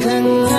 can